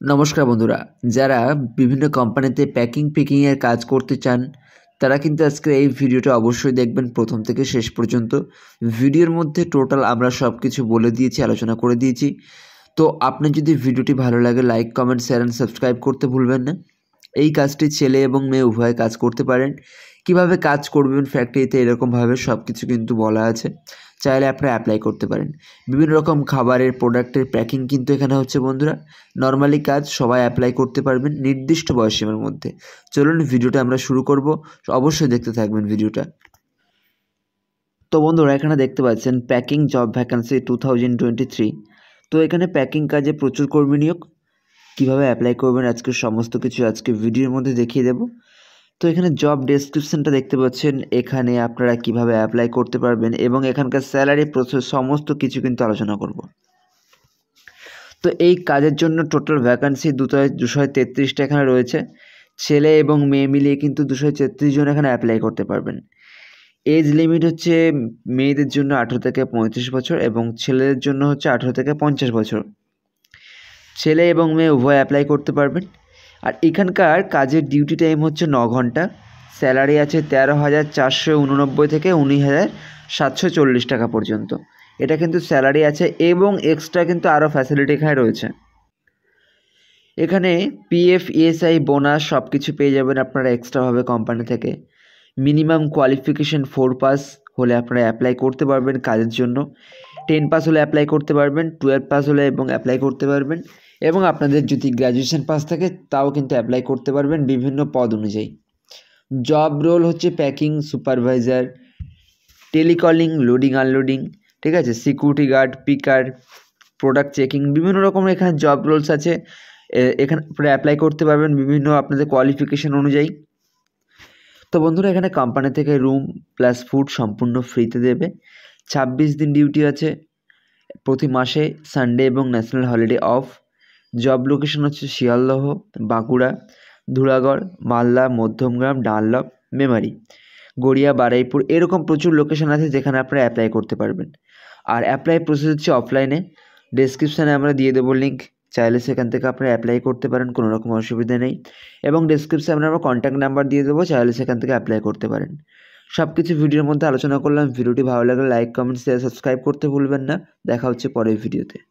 নমস্কার বন্ধুরা, যারা বিভিন্ন কোম্পানিতে প্যাকিং পিকিংয়ের কাজ করতে চান, তারা কিন্তু আজকের এই ভিডিওটা অবশ্যই দেখবেন প্রথম থেকে শেষ পর্যন্ত। ভিডিওর মধ্যে টোটাল আমরা সব কিছু বলে দিয়েছি, আলোচনা করে দিয়েছি। তো আপনি যদি ভিডিওটি ভালো লাগে like comment share and subscribe করতে ভুলবেন না। এই কাজটি ছেলে এবং মেয়ে উভয়ে কাজ করতে পারেন। কীভাবে কাজ করবেন ফ্যাক্টরিতে এরকমভাবে সব কিছু কিন্তু বলা আছে। চাইলে আপনারা অ্যাপ্লাই করতে পারেন। বিভিন্ন রকম খাবারের প্রোডাক্টের প্যাকিং কিন্তু এখানে হচ্ছে বন্ধুরা। নর্মালি কাজ সবাই অ্যাপ্লাই করতে পারবেন নির্দিষ্ট বয়সীমার মধ্যে। চলুন ভিডিওটা আমরা শুরু করব। অবশ্যই দেখতে থাকবেন ভিডিওটা তো বন্ধুরা, এখানে দেখতে পাচ্ছেন প্যাকিং জব ভ্যাকান্সি টু তো এখানে প্যাকিং কাজে প্রচুর কর্মী নিয়োগ। কীভাবে অ্যাপ্লাই করবেন আজকে সমস্ত কিছু আজকে ভিডিওর মধ্যে দেখিয়ে দেবো। তো এখানে জব ডেসক্রিপশনটা দেখতে পাচ্ছেন। এখানে আপনারা কীভাবে অ্যাপ্লাই করতে পারবেন এবং এখানকার স্যালারি প্রসেস সমস্ত কিছু কিন্তু আলোচনা করব। তো এই কাজের জন্য টোটাল ভ্যাকান্সি দুটো দুশো তেত্রিশটা এখানে রয়েছে। ছেলে এবং মেয়ে মিলিয়ে কিন্তু দুশো তেত্রিশ জন এখানে অ্যাপ্লাই করতে পারবেন। এজ লিমিট হচ্ছে মেয়েদের জন্য আঠেরো থেকে পঁয়ত্রিশ বছর এবং ছেলেদের জন্য হচ্ছে আঠেরো থেকে পঞ্চাশ বছর। ছেলে এবং মেয়ে উভয় অ্যাপ্লাই করতে পারবেন। আর এখানকার কাজের ডিউটি টাইম হচ্ছে ন ঘণ্টা। স্যালারি আছে তেরো হাজার চারশো উননব্বই থেকে উনিশ হাজার সাতশো চল্লিশ টাকা পর্যন্ত। এটা কিন্তু স্যালারি আছে এবং এক্সট্রা কিন্তু আরও ফ্যাসিলিটি এখানে রয়েছে। এখানে পিএফ ইএসআই বোনাস সব কিছু পেয়ে যাবেন আপনারা এক্সট্রাভাবে কোম্পানি থেকে। মিনিমাম কোয়ালিফিকেশন ফোর পাস হলে আপনারা অ্যাপ্লাই করতে পারবেন কাজের জন্য। টেন পাস হলে অ্যাপ্লাই করতে পারবেন টুয়েলভ পাস হলে এবং অ্যাপ্লাই করতে পারবেন। এবং আপনাদের যদি গ্র্যাজুয়েশন পাস থাকে, তাও কিন্তু অ্যাপ্লাই করতে পারবেন বিভিন্ন পদ অনুযায়ী। জব রোল হচ্ছে packing supervisor telecalling loading unloading ঠিক আছে? Security guard picker product checking বিভিন্ন রকমের এখানে জব রোলস আছে। এখানে অ্যাপ্লাই করতে পারবেন বিভিন্ন আপনাদের কোয়ালিফিকেশন অনুযায়ী। তো বন্ধুরা, এখানে কোম্পানি থেকে রুম প্লাস ফুড সম্পূর্ণ ফ্রিতে দেবে। ছাব্বিশ দিন ডিউটি আছে। প্রতি মাসে সানডে এবং national holiday off job location হচ্ছে শিয়ালদহ, বাঁকুড়া, ধুলাগড়, মালদা, মধ্যমগ্রাম, ডানলপ, মেমারি। গড়িয়া, বারাইপুর এরকম প্রচুর লোকেশন আছে যেখানে আপনারা অ্যাপ্লাই করতে পারবেন। আর অ্যাপ্লাই প্রসেস হচ্ছে অফলাইনে ডেসক্রিপশানে আমরা দিয়ে দেবো লিঙ্ক চাইলে সেখান থেকে আপনারা অ্যাপ্লাই করতে পারেন, কোনো রকম অসুবিধা নেই। এবং ডেসক্রিপশানে আমরা কন্ট্যাক্ট নাম্বার দিয়ে দেবো, চাইলে সেখান থেকে অ্যাপ্লাই করতে পারেন। সব কিছু ভিডিওর মধ্যে আলোচনা করলাম। ভিডিওটি ভালো লাগলে লাইক কমেন্ট শেয়ার সাবস্ক্রাইব করতে ভুলবেন না। দেখা হচ্ছে পরের ভিডিওতে।